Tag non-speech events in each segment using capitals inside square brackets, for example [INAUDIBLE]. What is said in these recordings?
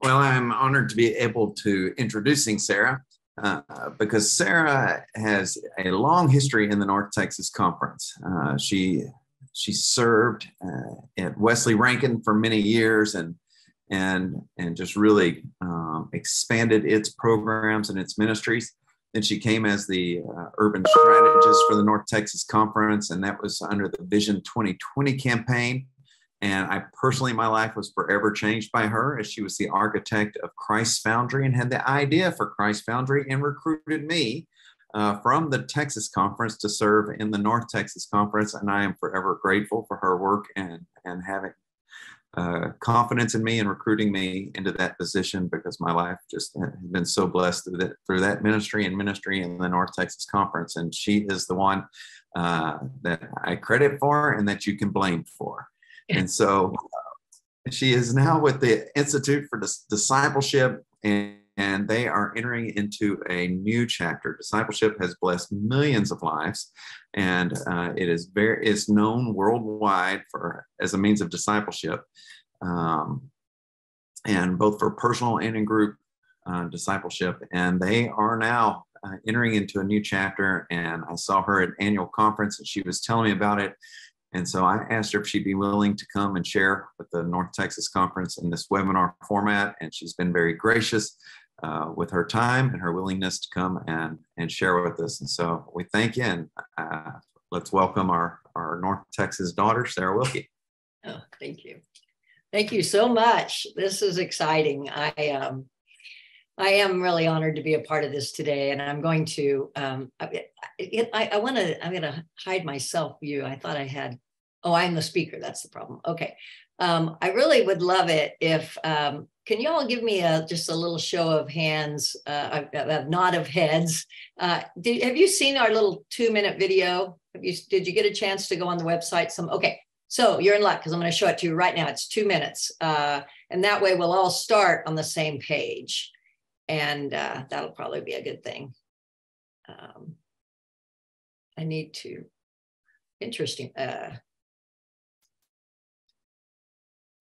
Well, I'm honored to be able to introducing Sarah uh, because Sarah has a long history in the North Texas Conference. Uh, she she served uh, at Wesley Rankin for many years and and and just really um, expanded its programs and its ministries. Then she came as the uh, urban strategist for the North Texas Conference, and that was under the Vision 2020 campaign. And I personally, my life was forever changed by her as she was the architect of Christ Foundry and had the idea for Christ Foundry and recruited me uh, from the Texas Conference to serve in the North Texas Conference. And I am forever grateful for her work and, and having uh, confidence in me and recruiting me into that position because my life just has been so blessed through that, through that ministry and ministry in the North Texas Conference. And she is the one uh, that I credit for and that you can blame for. And [LAUGHS] so uh, she is now with the Institute for Dis- Discipleship, and, and they are entering into a new chapter. Discipleship has blessed millions of lives, and uh, it is very is known worldwide for as a means of discipleship, um, and both for personal and in group uh, discipleship. And they are now uh, entering into a new chapter. And I saw her at annual conference, and she was telling me about it. And so I asked her if she'd be willing to come and share with the North Texas Conference in this webinar format. And she's been very gracious uh, with her time and her willingness to come and, and share with us. And so we thank you and uh, let's welcome our, our North Texas daughter, Sarah Wilke. Oh, thank you. Thank you so much. This is exciting. I um, I am really honored to be a part of this today, and I'm going to. Um, I, I, I want to. I'm going to hide myself view. I thought I had. Oh, I'm the speaker. That's the problem. Okay. Um, I really would love it if. Um, can you all give me a just a little show of hands, uh, a, a nod of heads? Uh, did, have you seen our little two minute video? Have you? Did you get a chance to go on the website? Some. Okay. So you're in luck because I'm going to show it to you right now. It's two minutes, uh, and that way we'll all start on the same page and uh, that'll probably be a good thing. Um, I need to, interesting. Uh,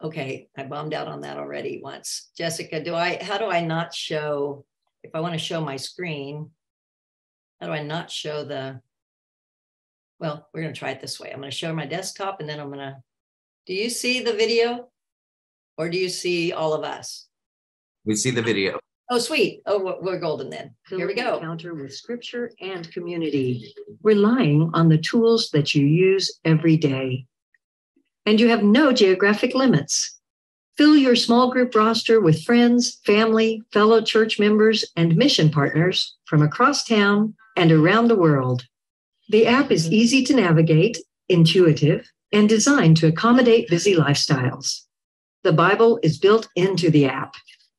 okay, I bombed out on that already once. Jessica, do I, how do I not show, if I want to show my screen, how do I not show the, well, we're going to try it this way. I'm going to show my desktop and then I'm going to, do you see the video or do you see all of us? We see the video. Oh, sweet. Oh, we're golden then. Here we go. Encounter with scripture and community, relying on the tools that you use every day. And you have no geographic limits. Fill your small group roster with friends, family, fellow church members, and mission partners from across town and around the world. The app is easy to navigate, intuitive, and designed to accommodate busy lifestyles. The Bible is built into the app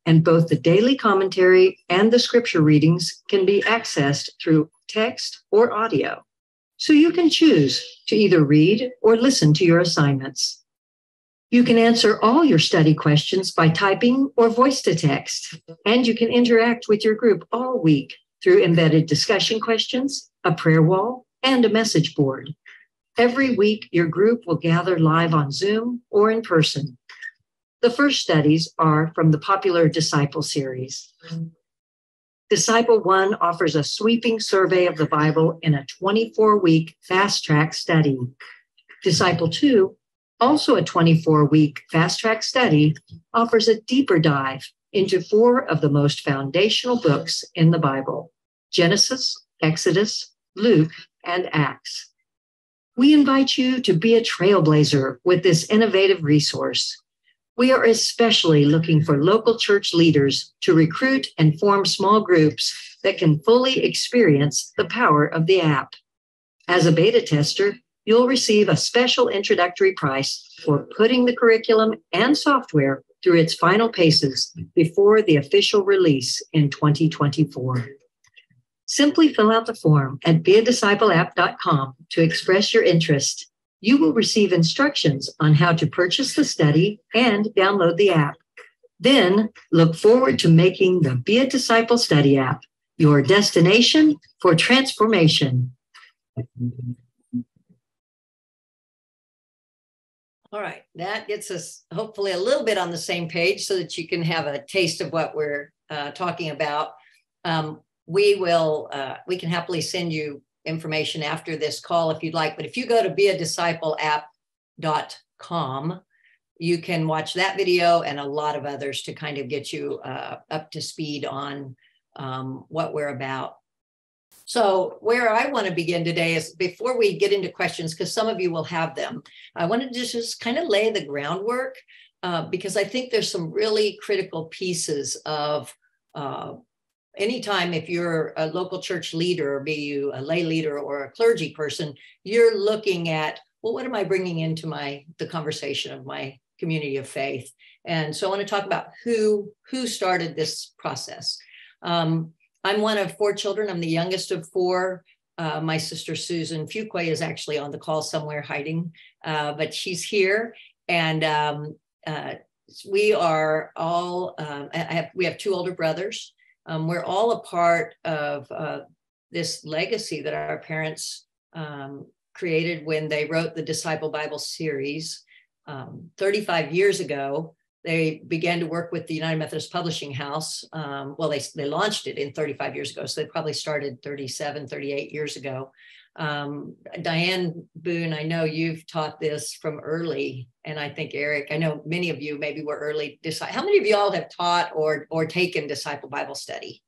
and both the daily commentary and the scripture readings can be accessed through text or audio. So you can choose to either read or listen to your assignments. You can answer all your study questions by typing or voice to text, and you can interact with your group all week through embedded discussion questions, a prayer wall, and a message board. Every week, your group will gather live on Zoom or in person the first studies are from the popular Disciple series. Disciple 1 offers a sweeping survey of the Bible in a 24 week fast track study. Disciple 2, also a 24 week fast track study, offers a deeper dive into four of the most foundational books in the Bible Genesis, Exodus, Luke, and Acts. We invite you to be a trailblazer with this innovative resource. We are especially looking for local church leaders to recruit and form small groups that can fully experience the power of the app. As a beta tester, you'll receive a special introductory price for putting the curriculum and software through its final paces before the official release in 2024. Simply fill out the form at beadiscipleapp.com to express your interest you will receive instructions on how to purchase the study and download the app. Then look forward to making the Be a Disciple study app your destination for transformation. All right, that gets us hopefully a little bit on the same page so that you can have a taste of what we're uh, talking about. Um, we will, uh, we can happily send you information after this call if you'd like. But if you go to beadiscipleapp.com, you can watch that video and a lot of others to kind of get you uh, up to speed on um, what we're about. So, where I want to begin today is before we get into questions, because some of you will have them, I wanted to just kind of lay the groundwork uh, because I think there's some really critical pieces of uh, anytime if you're a local church leader, be you a lay leader or a clergy person, you're looking at, well, what am I bringing into my the conversation of my community of faith? And so I want to talk about who who started this process. Um, I'm one of four children. I'm the youngest of four. Uh, my sister Susan Fuqua is actually on the call somewhere hiding, uh, but she's here. And um, uh, we are all, um, I have, we have two older brothers. Um, we're all a part of uh, this legacy that our parents um, created when they wrote the Disciple Bible series um, 35 years ago they began to work with the United Methodist Publishing House. Um, well, they, they launched it in 35 years ago, so they probably started 37, 38 years ago. Um, Diane Boone, I know you've taught this from early, and I think Eric, I know many of you maybe were early. disciple. How many of you all have taught or or taken Disciple Bible Study?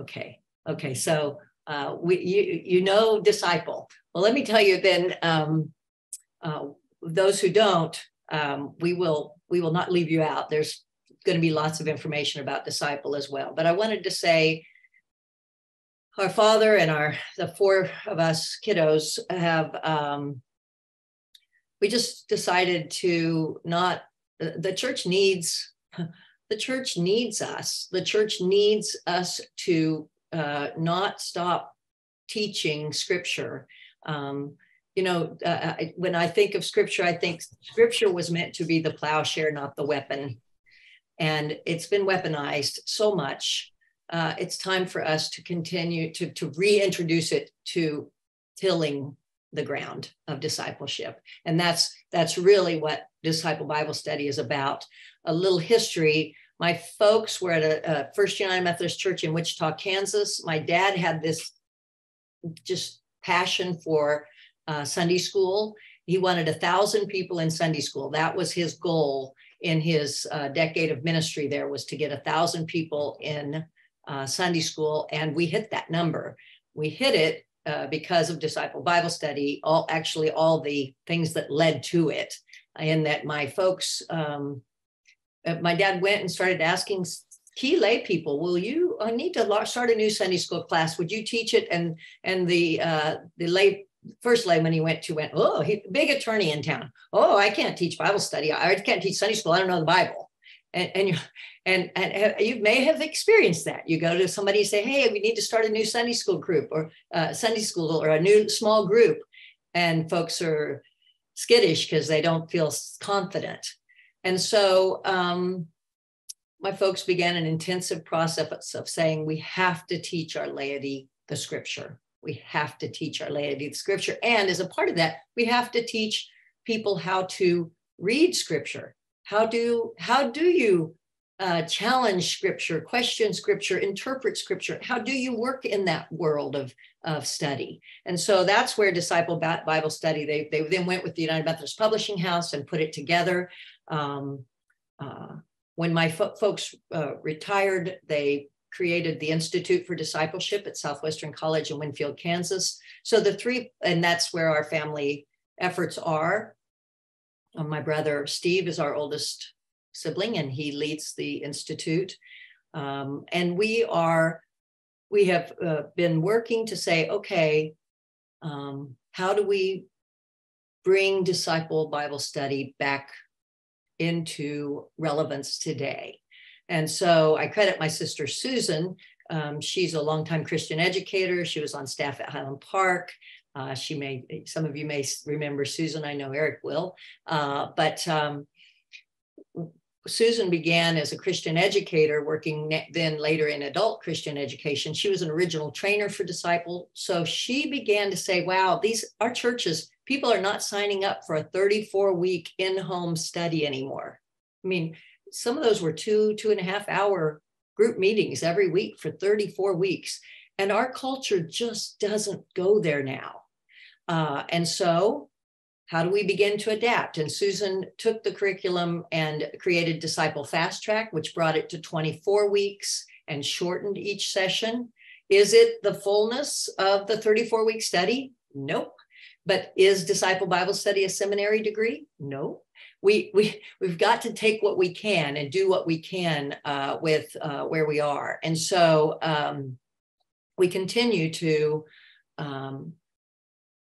Okay, okay, so uh, we you you know Disciple. Well, let me tell you then. Um, uh, those who don't, um, we will we will not leave you out. There's going to be lots of information about disciple as well. But I wanted to say our father and our the four of us kiddos have um, we just decided to not the church needs [LAUGHS] the church needs us the church needs us to uh, not stop teaching scripture um, you know, uh, I, when I think of scripture, I think scripture was meant to be the plowshare, not the weapon. And it's been weaponized so much. Uh, it's time for us to continue to, to reintroduce it to tilling the ground of discipleship. And that's that's really what disciple Bible study is about. A little history. My folks were at a, a First United Methodist Church in Wichita, Kansas. My dad had this just passion for uh, Sunday school. He wanted a thousand people in Sunday school. That was his goal in his uh, decade of ministry. There was to get a thousand people in uh, Sunday school, and we hit that number. We hit it uh, because of disciple Bible study. All actually all the things that led to it, in that my folks. Um, uh, my dad went and started asking key lay people will you i need to start a new sunday school class would you teach it and and the uh, the lay first layman he went to went, oh, he big attorney in town. Oh, I can't teach Bible study. I can't teach Sunday school. I don't know the Bible. And and you and and you may have experienced that. You go to somebody and say, hey, we need to start a new Sunday school group or uh, Sunday school or a new small group, and folks are skittish because they don't feel confident. And so um, my folks began an intensive process of saying we have to teach our laity the scripture we have to teach our laity the scripture. And as a part of that, we have to teach people how to read scripture. How do how do you uh, challenge scripture, question scripture, interpret scripture? How do you work in that world of, of study? And so that's where Disciple Bible Study, they, they then went with the United Methodist Publishing House and put it together. Um, uh, when my fo- folks uh, retired, they created the Institute for Discipleship at Southwestern College in Winfield, Kansas. So the three, and that's where our family efforts are. Um, my brother Steve is our oldest sibling, and he leads the institute. Um, and we are, we have uh, been working to say, okay, um, how do we bring disciple Bible study back into relevance today? And so I credit my sister Susan. Um, she's a longtime Christian educator. She was on staff at Highland Park. Uh, she may, some of you may remember Susan. I know Eric will. Uh, but um, Susan began as a Christian educator, working then later in adult Christian education. She was an original trainer for Disciple. So she began to say, wow, these, our churches, people are not signing up for a 34 week in home study anymore. I mean, some of those were two, two and a half hour group meetings every week for 34 weeks. And our culture just doesn't go there now. Uh, and so, how do we begin to adapt? And Susan took the curriculum and created Disciple Fast Track, which brought it to 24 weeks and shortened each session. Is it the fullness of the 34 week study? Nope. But is Disciple Bible Study a seminary degree? No. We, we, we've got to take what we can and do what we can uh, with uh, where we are. And so um, we continue to um,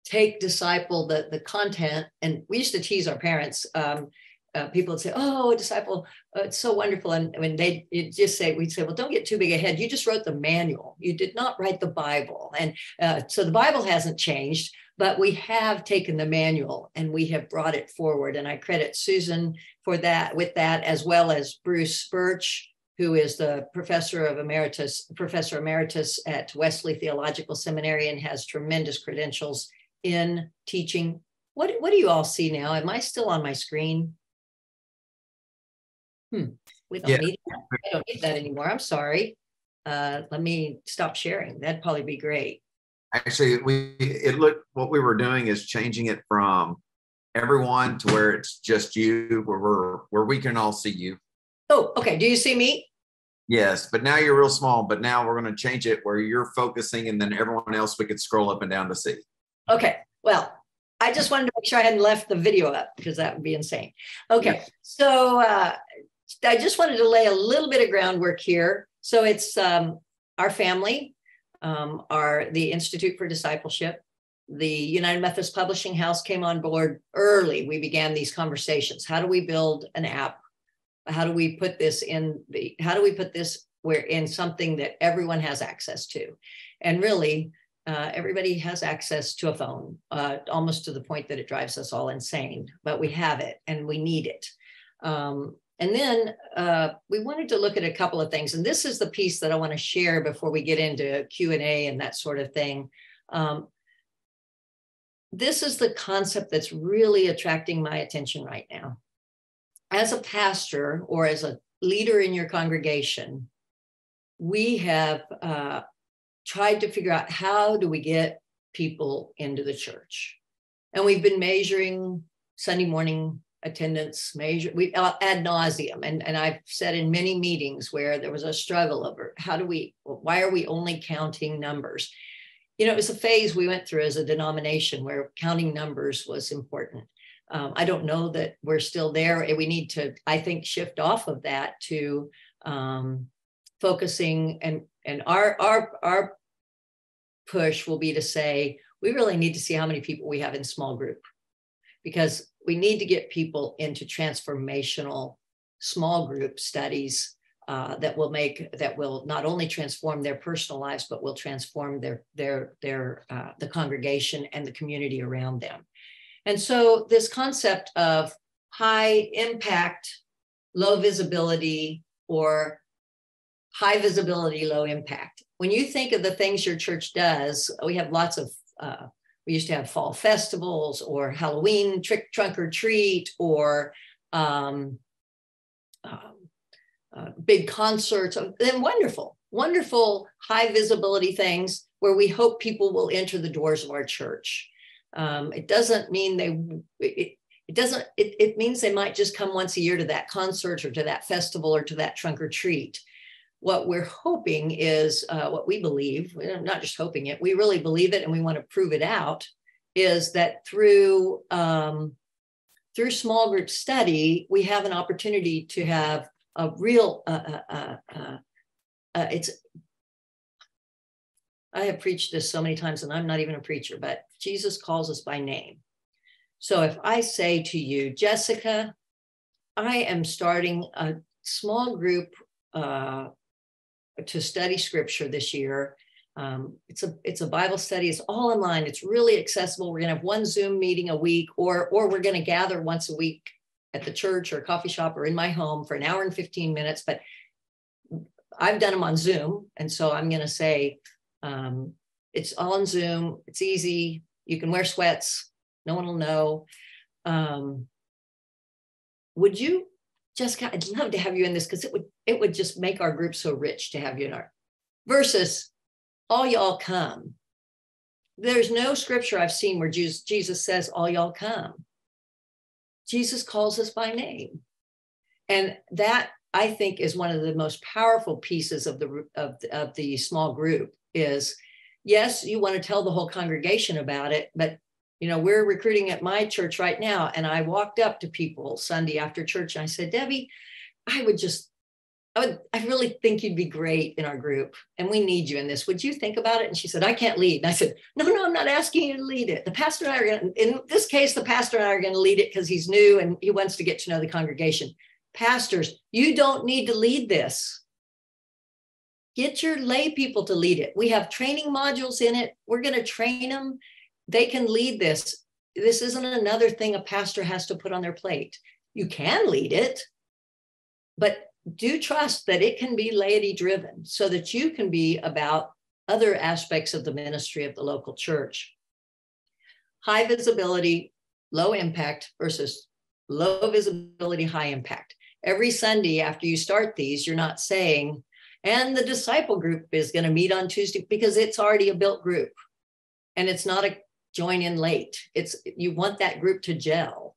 take disciple the, the content. And we used to tease our parents. Um, uh, people would say, "Oh, disciple, uh, it's so wonderful," and when they just say, we'd say, "Well, don't get too big ahead. You just wrote the manual. You did not write the Bible." And uh, so the Bible hasn't changed, but we have taken the manual and we have brought it forward. And I credit Susan for that, with that, as well as Bruce Birch, who is the professor of emeritus, professor emeritus at Wesley Theological Seminary, and has tremendous credentials in teaching. What, what do you all see now? Am I still on my screen? Hmm. We don't, yeah. need that. I don't need that anymore. I'm sorry. Uh, let me stop sharing. That'd probably be great. Actually, we it looked what we were doing is changing it from everyone to where it's just you, where we're where we can all see you. Oh, okay. Do you see me? Yes, but now you're real small. But now we're going to change it where you're focusing, and then everyone else we could scroll up and down to see. Okay. Well, I just wanted to make sure I hadn't left the video up because that would be insane. Okay. So uh, I just wanted to lay a little bit of groundwork here. So it's um, our family, um, our the Institute for Discipleship, the United Methodist Publishing House came on board early. We began these conversations. How do we build an app? How do we put this in the? How do we put this where in something that everyone has access to? And really, uh, everybody has access to a phone, uh, almost to the point that it drives us all insane. But we have it, and we need it. Um, and then uh, we wanted to look at a couple of things, and this is the piece that I want to share before we get into Q and A and that sort of thing. Um, this is the concept that's really attracting my attention right now. As a pastor or as a leader in your congregation, we have uh, tried to figure out how do we get people into the church, and we've been measuring Sunday morning attendance measure we uh, ad nauseum. And, and i've said in many meetings where there was a struggle over how do we why are we only counting numbers? You know it was a phase we went through as a denomination where counting numbers was important. Um, i don't know that we're still there. We need to i think shift off of that to um, focusing and and our our our push will be to say we really need to see how many people we have in small group. Because we need to get people into transformational small group studies uh, that will make that will not only transform their personal lives but will transform their their their uh, the congregation and the community around them. And so this concept of high impact low visibility or high visibility low impact. When you think of the things your church does we have lots of uh, we used to have fall festivals or Halloween trick trunk or treat or um, um, uh, big concerts. And wonderful, wonderful high visibility things where we hope people will enter the doors of our church. Um, it doesn't mean they, it, it doesn't, it, it means they might just come once a year to that concert or to that festival or to that trunk or treat what we're hoping is uh, what we believe, not just hoping it, we really believe it and we want to prove it out, is that through um, through small group study, we have an opportunity to have a real, uh, uh, uh, uh, uh it's, I have preached this so many times and I'm not even a preacher, but Jesus calls us by name. So if I say to you, Jessica, I am starting a small group uh, to study scripture this year. Um, it's a it's a Bible study. It's all online. It's really accessible. We're gonna have one Zoom meeting a week, or or we're gonna gather once a week at the church or coffee shop or in my home for an hour and 15 minutes. But I've done them on Zoom, and so I'm gonna say um, it's on Zoom. It's easy. You can wear sweats. No one will know. Um, would you, Jessica? I'd love to have you in this because it would it would just make our group so rich to have you in our versus all y'all come. There's no scripture I've seen where Jesus, Jesus says, all y'all come. Jesus calls us by name. And that I think is one of the most powerful pieces of the of of the small group is yes, you want to tell the whole congregation about it, but you know, we're recruiting at my church right now. And I walked up to people Sunday after church and I said, Debbie, I would just, I would, I really think you'd be great in our group and we need you in this. Would you think about it? And she said, I can't lead. And I said, no, no, I'm not asking you to lead it. The pastor and I are going to, in this case, the pastor and I are going to lead it because he's new and he wants to get to know the congregation. Pastors, you don't need to lead this. Get your lay people to lead it. We have training modules in it. We're going to train them they can lead this. This isn't another thing a pastor has to put on their plate. You can lead it, but do trust that it can be laity driven so that you can be about other aspects of the ministry of the local church. High visibility, low impact versus low visibility, high impact. Every Sunday after you start these, you're not saying, and the disciple group is going to meet on Tuesday because it's already a built group and it's not a join in late. It's you want that group to gel.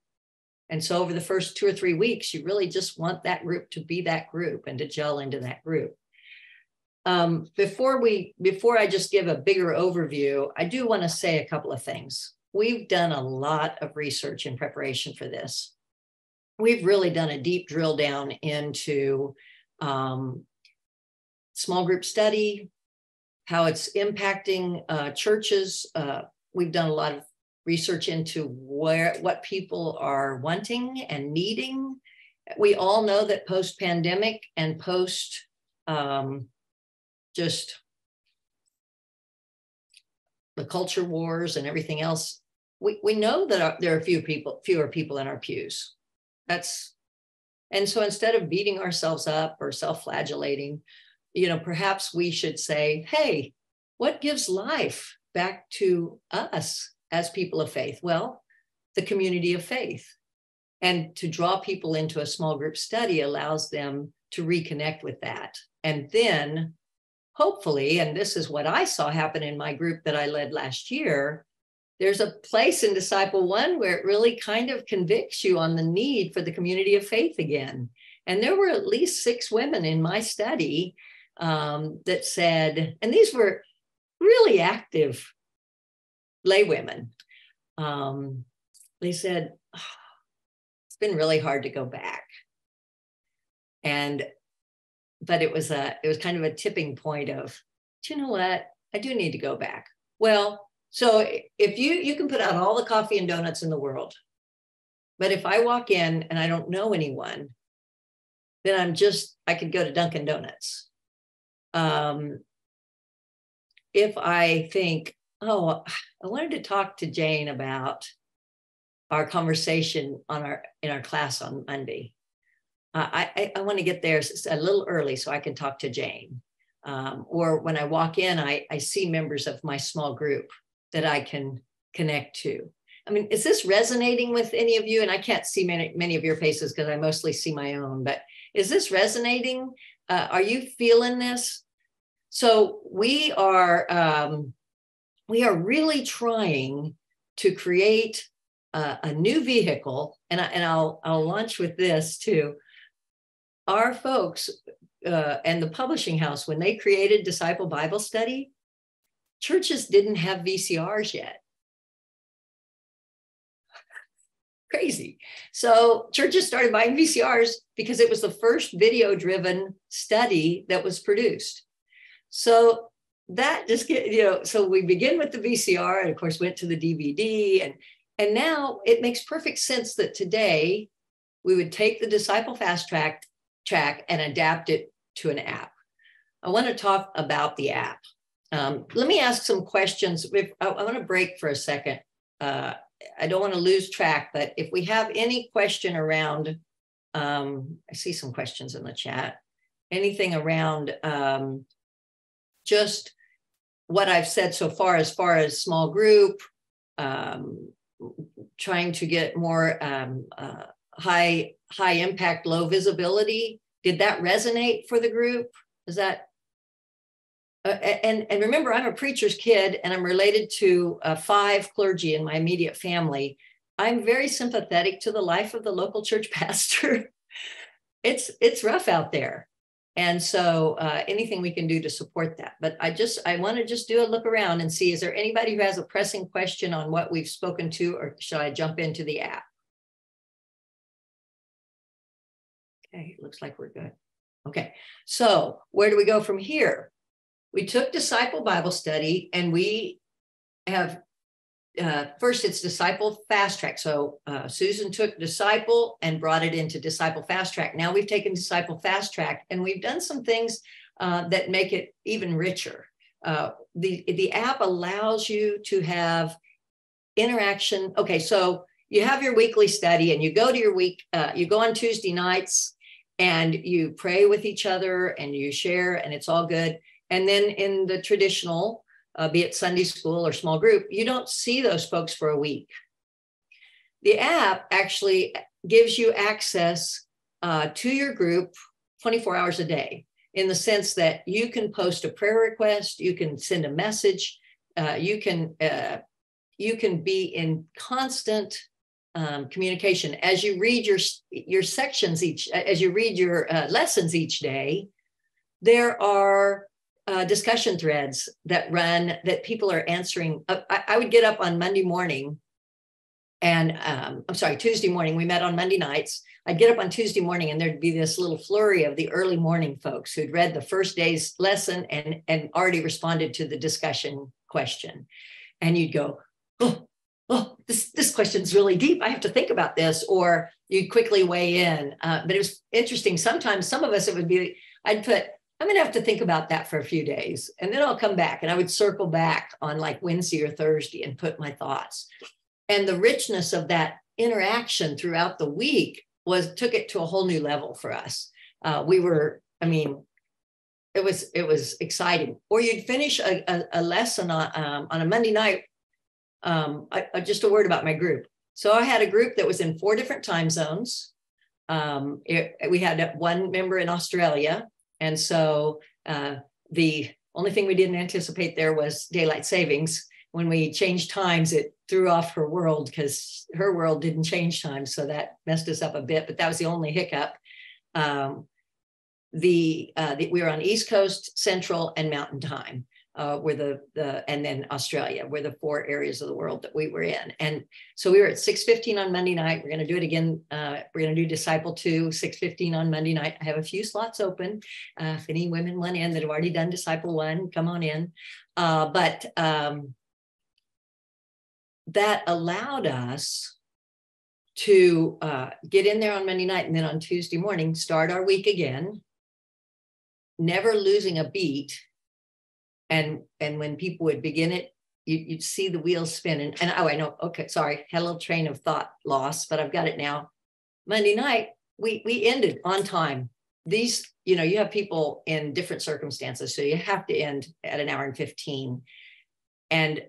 And so over the first two or three weeks, you really just want that group to be that group and to gel into that group. Um, before we before I just give a bigger overview, I do want to say a couple of things. We've done a lot of research in preparation for this. We've really done a deep drill down into um, small group study, how it's impacting uh, churches, uh, we've done a lot of research into where what people are wanting and needing. We all know that post pandemic and post um, just the culture wars and everything else, we, we know that our, there are few people, fewer people in our pews. That's and so instead of beating ourselves up or self-flagellating, you know, perhaps we should say, hey, what gives life? back to us as people of faith? Well, the community of faith. And to draw people into a small group study allows them to reconnect with that. And then, hopefully, and this is what I saw happen in my group that I led last year, there's a place in Disciple One where it really kind of convicts you on the need for the community of faith again. And there were at least six women in my study um, that said, and these were really active laywomen. Um, they said, oh, it's been really hard to go back. And, but it was a, it was kind of a tipping point of, you know what? I do need to go back. Well, so if you, you can put out all the coffee and donuts in the world, but if I walk in and I don't know anyone, then I'm just, I could go to Dunkin' Donuts. Um, if I think, oh, I wanted to talk to Jane about our conversation on our in our class on Monday. Uh, I, I, want to get there a little early so I can talk to Jane. Um, or when I walk in, I, I see members of my small group that I can connect to. I mean, is this resonating with any of you? And I can't see many, many of your faces because I mostly see my own, but is this resonating? Uh, are you feeling this? So we are um, we are really trying to create a, a new vehicle, and I, and I'll I'll launch with this too. Our folks uh, and the publishing house when they created Disciple Bible Study, churches didn't have VCRs yet. Crazy. So churches started buying VCRs because it was the first video driven study that was produced. So that just get, you know, so we begin with the VCR and of course went to the DVD and and now it makes perfect sense that today we would take the disciple fast track track and adapt it to an app. I want to talk about the app. Um, let me ask some questions. If, I, I want to break for a second. Uh, I don't want to lose track, but if we have any question around, um, I see some questions in the chat, anything around um, just what I've said so far, as far as small group, um, trying to get more um, uh, high high impact, low visibility. Did that resonate for the group? Is that uh, and and remember, I'm a preacher's kid, and I'm related to uh, five clergy in my immediate family. I'm very sympathetic to the life of the local church [LAUGHS] pastor. it's it's rough out there, and so uh, anything we can do to support that. But I just I want to just do a look around and see is there anybody who has a pressing question on what we've spoken to, or should I jump into the app? Okay, looks like we're good. Okay, so where do we go from here? we took disciple Bible study and we have uh, first it's disciple fast track. So uh, Susan took disciple and brought it into disciple fast track. Now we've taken disciple fast track and we've done some things uh, that make it even richer. Uh, the the app allows you to have interaction. Okay, so you have your weekly study and you go to your week. Uh, you go on Tuesday nights and you pray with each other and you share and it's all good and then in the traditional, uh, be it Sunday school or small group, you don't see those folks for a week. The app actually gives you access uh, to your group 24 hours a day in the sense that you can post a prayer request, you can send a message, uh, you can uh, you can be in constant um, communication as you read your your sections each as you read your uh, lessons each day. There are uh, discussion threads that run that people are answering. Uh, I, I, would get up on Monday morning, and um, I'm sorry, Tuesday morning. We met on Monday nights. I'd get up on Tuesday morning, and there'd be this little flurry of the early morning folks who'd read the first day's lesson and and already responded to the discussion question, and you'd go, oh. Oh, this this question's really deep. I have to think about this, or you'd quickly weigh in. Uh, but it was interesting. Sometimes some of us it would be I'd put I'm going to have to think about that for a few days. And then I'll come back and I would circle back on like Wednesday or Thursday and put my thoughts. And the richness of that interaction throughout the week was took it to a whole new level for us. Uh, we were, I mean, it was it was exciting. Or you'd finish a, a, a lesson on, um, on a Monday night. Um, I, I, just a word about my group. So I had a group that was in four different time zones. Um, it, we had one member in Australia, and so uh, the only thing we didn't anticipate there was daylight savings. When we changed times, it threw off her world because her world didn't change time. So that messed us up a bit, but that was the only hiccup. Um, the, uh, the, we were on East Coast, Central, and Mountain Time uh, were the, the and then Australia were the four areas of the world that we were in. And so we were at 6.15 on Monday night. We're going to do it again. Uh, we're going to do Disciple 2, 6.15 on Monday night. I have a few slots open. Uh, if any women want in that have already done Disciple 1, come on in. Uh, but um, that allowed us to uh, get in there on Monday night and then on Tuesday morning, start our week again, never losing a beat and and when people would begin it you, would see the wheels spin and, and oh i know okay sorry had a little train of thought lost but i've got it now. Monday night we we ended on time. These you know you have people in different circumstances so you have to end at an hour and 15 and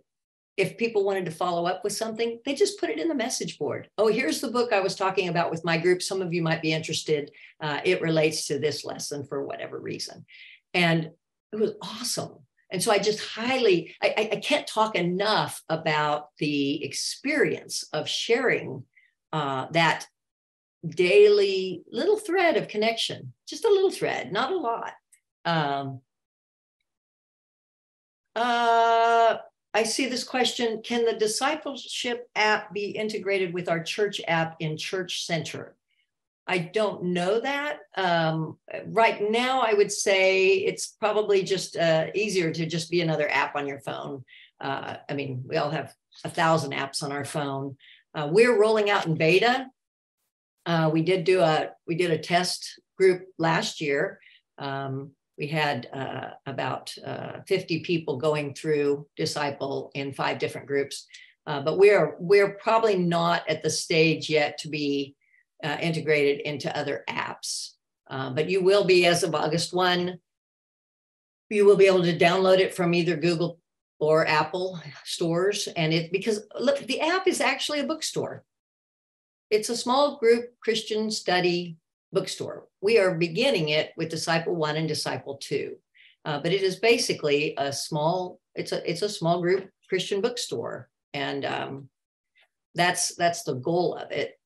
if people wanted to follow up with something they just put it in the message board. Oh here's the book i was talking about with my group. Some of you might be interested. Uh, it relates to this lesson for whatever reason. And it was awesome and so I just highly, I, I can't talk enough about the experience of sharing uh, that daily little thread of connection, just a little thread, not a lot. Um, uh, I see this question Can the discipleship app be integrated with our church app in Church Center? I don't know that. Um, right now, I would say it's probably just uh, easier to just be another app on your phone. Uh, I mean, we all have a thousand apps on our phone. Uh, we're rolling out in beta. Uh, we did do a we did a test group last year. Um, we had uh, about uh, 50 people going through Disciple in five different groups, but we're we're probably not at the stage yet to be uh, integrated into other apps. Uh, but you will be, as of August 1, you will be able to download it from either Google or Apple stores. And it because look, the app is actually a bookstore. It's a small group Christian study bookstore. We are beginning it with Disciple One and Disciple Two, uh, but it is basically a small. It's a it's a small group Christian bookstore, and um, that's that's the goal of it.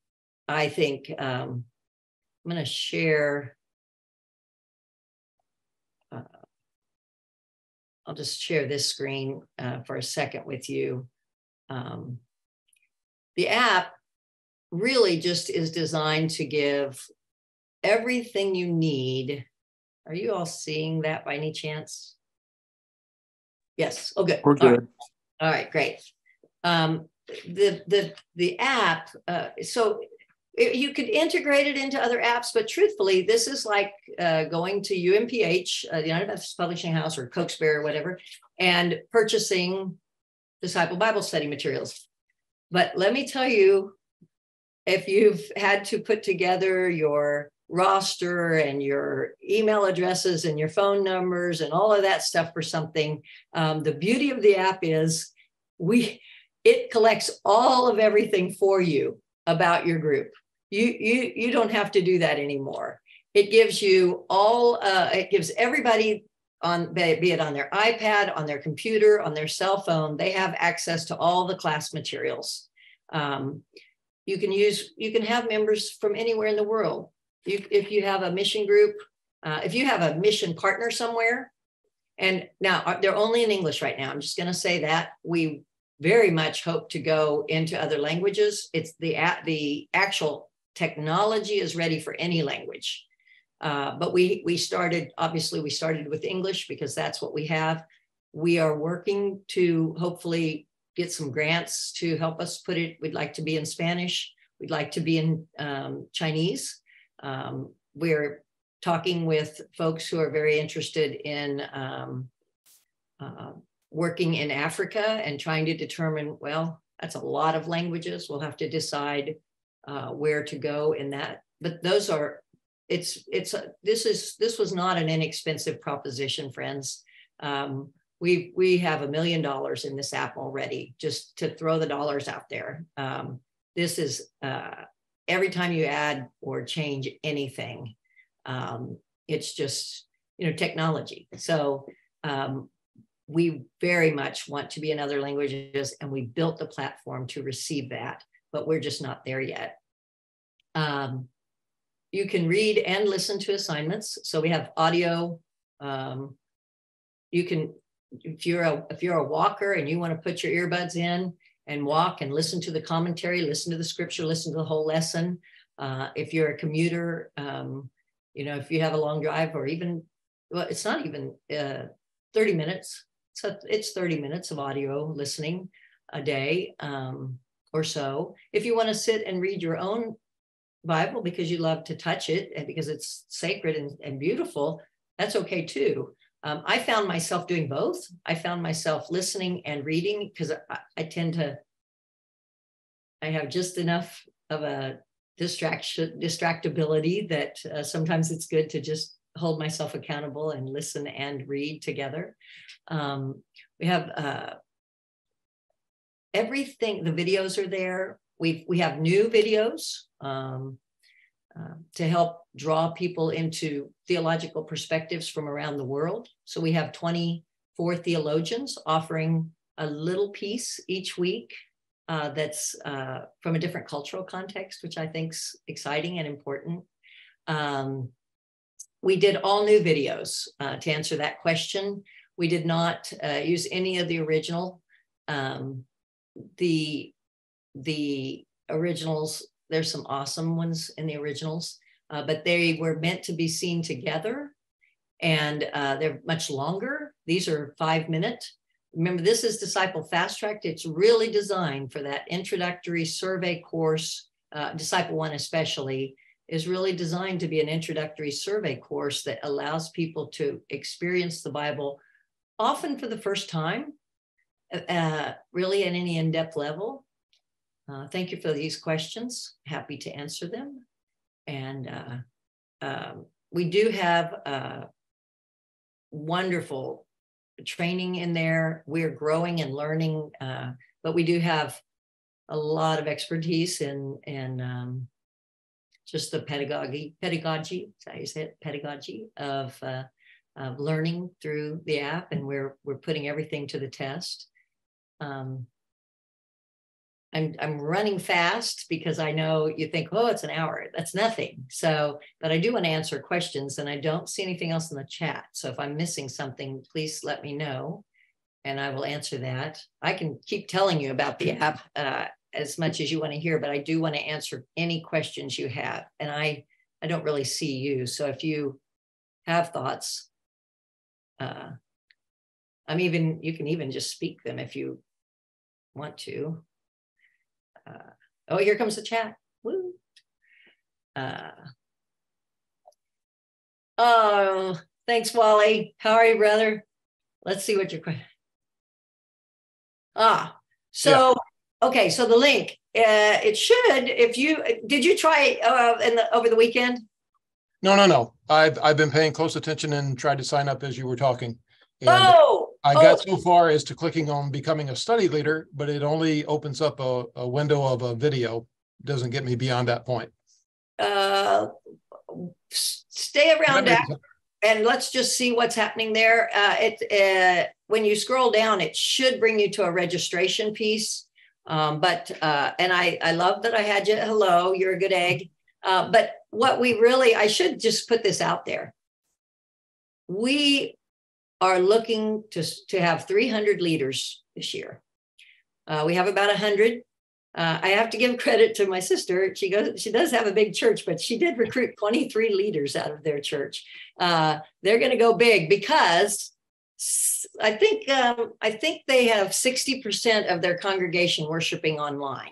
I think um, I'm going to share. Uh, I'll just share this screen uh, for a second with you. Um, the app really just is designed to give everything you need. Are you all seeing that by any chance? Yes. Oh, good. We're good. All right, all right great. Um, the the the app. Uh, so you could integrate it into other apps, but truthfully, this is like uh, going to UMPH, uh, the United Methodist Publishing House, or Cokesbury, or whatever, and purchasing Disciple Bible Study materials. But let me tell you, if you've had to put together your roster and your email addresses and your phone numbers and all of that stuff for something, um, the beauty of the app is we it collects all of everything for you about your group. You you you don't have to do that anymore. It gives you all. Uh, it gives everybody on be it on their iPad, on their computer, on their cell phone. They have access to all the class materials. Um, you can use you can have members from anywhere in the world. You, if you have a mission group, uh, if you have a mission partner somewhere, and now uh, they're only in English right now. I'm just going to say that we very much hope to go into other languages. It's the the actual technology is ready for any language. Uh, but we we started obviously we started with English because that's what we have. We are working to hopefully get some grants to help us put it. We'd like to be in Spanish. We'd like to be in um, Chinese. Um, we're talking with folks who are very interested in um, uh, working in Africa and trying to determine, well, that's a lot of languages. We'll have to decide uh, where to go in that. But those are, it's, it's, a, this is, this was not an inexpensive proposition, friends. Um, we, we have a million dollars in this app already, just to throw the dollars out there. Um, this is, uh, every time you add or change anything, um, it's just, you know, technology. So um, we very much want to be in other languages and we built the platform to receive that, but we're just not there yet. Um, you can read and listen to assignments. So we have audio. Um, you can, if you're a if you're a walker and you want to put your earbuds in and walk and listen to the commentary, listen to the scripture, listen to the whole lesson. Uh, if you're a commuter, um, you know, if you have a long drive or even, well, it's not even uh, 30 minutes. So it's 30 minutes of audio listening a day um, or so. If you want to sit and read your own Bible because you love to touch it and because it's sacred and, and beautiful, that's okay too. Um, I found myself doing both. I found myself listening and reading because I, I, tend to, I have just enough of a distraction, distractibility that uh, sometimes it's good to just hold myself accountable and listen and read together. Um, we have uh, everything, the videos are there. We we have new videos um, uh, to help draw people into theological perspectives from around the world. So we have 24 theologians offering a little piece each week uh, that's uh, from a different cultural context, which I think's exciting and important. Um, we did all new videos uh, to answer that question. We did not uh, use any of the original. Um, the the originals, there's some awesome ones in the originals, uh, but they were meant to be seen together and uh, they're much longer. These are five minute. Remember, this is Disciple Fast Tracked. It's really designed for that introductory survey course, uh, Disciple One especially, is really designed to be an introductory survey course that allows people to experience the Bible often for the first time, uh, really at any in depth level. Uh, thank you for these questions. Happy to answer them. And uh, um, we do have uh, wonderful training in there. We're growing and learning, uh, but we do have a lot of expertise in in um, just the pedagogy pedagogy. Is say it? Pedagogy of uh, of learning through the app, and we're we're putting everything to the test. Um, I'm I'm running fast because I know you think, oh, it's an hour. That's nothing. So, but I do want to answer questions, and I don't see anything else in the chat. So if I'm missing something, please let me know, and I will answer that. I can keep telling you about the app uh, as much as you want to hear, but I do want to answer any questions you have. And I I don't really see you, so if you have thoughts, uh, I'm even you can even just speak them if you want to. Uh, oh, here comes the chat. Woo. Uh, oh, thanks, Wally. How are you, brother? Let's see what your question. Ah, so yeah. okay, so the link. Uh, it should. If you did, you try uh, in the over the weekend? No, no, no. I've I've been paying close attention and tried to sign up as you were talking. And oh, I oh. got so far as to clicking on becoming a study leader, but it only opens up a, a window of a video. It doesn't get me beyond that point. Uh, stay around after, and let's just see what's happening there. Uh, it uh, when you scroll down, it should bring you to a registration piece. Um, but uh, and I I love that I had you. Hello, you're a good egg. Uh, but what we really, I should just put this out there. We are looking to, to have 300 leaders this year. Uh, we have about 100. Uh, I have to give credit to my sister. She goes, she does have a big church, but she did recruit 23 leaders out of their church. Uh, they're going to go big because I think um, I think they have 60% of their congregation worshiping online.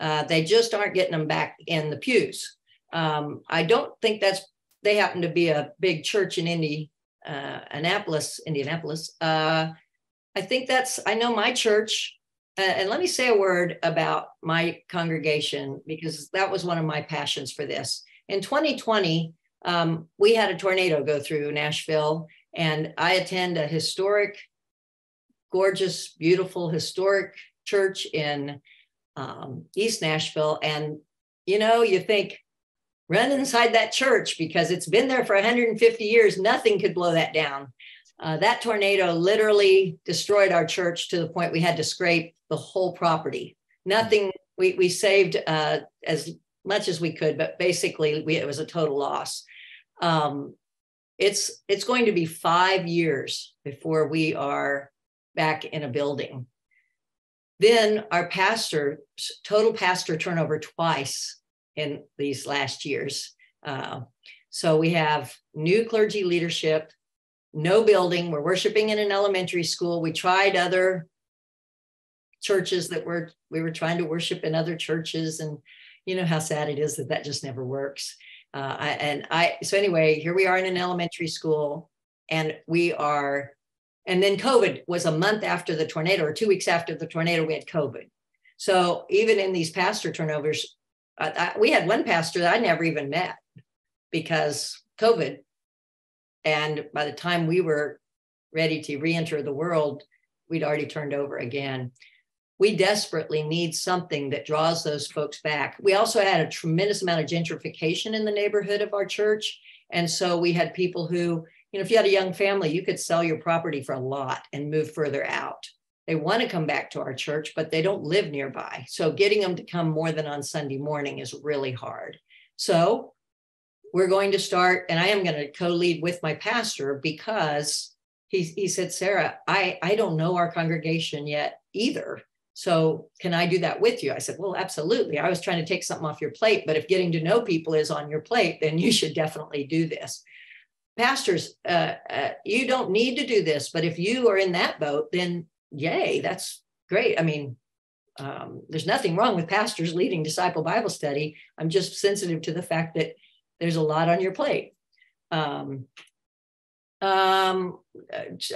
Uh, they just aren't getting them back in the pews. Um, I don't think that's they happen to be a big church in Indy, uh, Annapolis, Indianapolis. Uh, I think that's, I know my church, uh, and let me say a word about my congregation because that was one of my passions for this. In 2020, um, we had a tornado go through Nashville, and I attend a historic, gorgeous, beautiful, historic church in um, East Nashville. And, you know, you think, run inside that church because it's been there for 150 years. Nothing could blow that down. Uh, that tornado literally destroyed our church to the point we had to scrape the whole property. Nothing, we, we saved uh, as much as we could, but basically we, it was a total loss. Um, it's it's going to be five years before we are back in a building. Then our pastor, total pastor turnover twice in these last years. Uh, so we have new clergy leadership, no building. We're worshiping in an elementary school. We tried other churches that were we were trying to worship in other churches, and you know how sad it is that that just never works. Uh, I, and I so anyway, here we are in an elementary school, and we are. And then COVID was a month after the tornado, or two weeks after the tornado, we had COVID. So even in these pastor turnovers, I, we had one pastor that I never even met because COVID. And by the time we were ready to re enter the world, we'd already turned over again. We desperately need something that draws those folks back. We also had a tremendous amount of gentrification in the neighborhood of our church. And so we had people who, you know, if you had a young family, you could sell your property for a lot and move further out. They want to come back to our church, but they don't live nearby. So getting them to come more than on Sunday morning is really hard. So we're going to start, and I am going to co-lead with my pastor because he, he said, Sarah, I, I don't know our congregation yet either. So can I do that with you? I said, well, absolutely. I was trying to take something off your plate, but if getting to know people is on your plate, then you should definitely do this. Pastors, uh, uh, you don't need to do this, but if you are in that boat, then yay, that's great. I mean, um, there's nothing wrong with pastors leading disciple Bible study. I'm just sensitive to the fact that there's a lot on your plate. Um, um,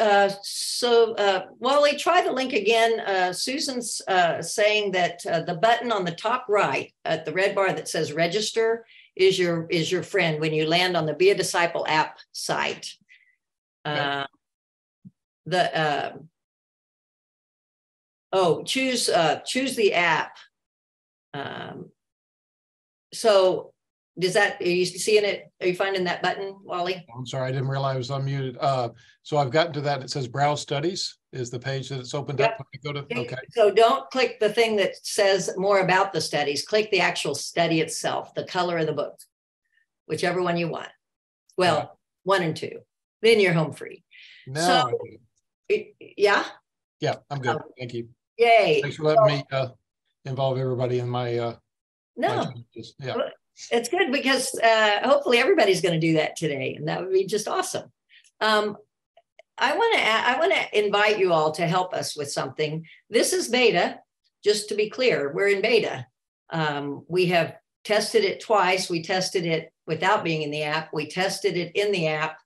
uh, so, uh, Wally, try the link again. Uh, Susan's uh, saying that uh, the button on the top right at the red bar that says register is your is your friend when you land on the Be a Disciple app site. Uh, the uh, oh choose uh, choose the app. Um, so does that are you seeing it? Are you finding that button, Wally? I'm sorry, I didn't realize I was unmuted. Uh, so I've gotten to that. It says browse studies is the page that it's opened Yep. up. Go to, okay, So don't click the thing that says more about the studies. Click the actual study itself, the color of the book, whichever one you want. Well, one and two. Then you're home free. now, So- get it. It- yeah. yeah, I'm good. Thank you. Yay. Thanks for letting me, uh, involve everybody in my, uh, my No, changes. Yeah, it's good because uh, hopefully everybody's going to do that today, and that would be just awesome. Um, I want to I want to invite you all to help us with something. This is beta. Just to be clear, we're in beta. Um, we have tested it twice. We tested it without being in the app. We tested it in the app,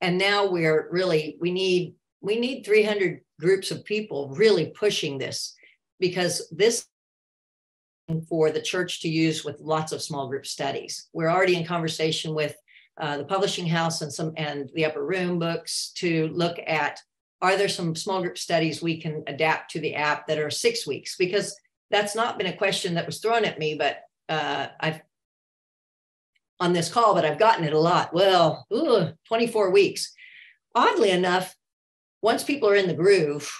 and now we're really we need we need 300 groups of people really pushing this because this for the church to use with lots of small group studies. We're already in conversation with uh, the publishing house and some and the upper room books to look at are there some small group studies we can adapt to the app that are six weeks? Because that's not been a question that was thrown at me but uh, i've on this call but i've gotten it a lot. Well ooh, 24 weeks. Oddly enough once people are in the groove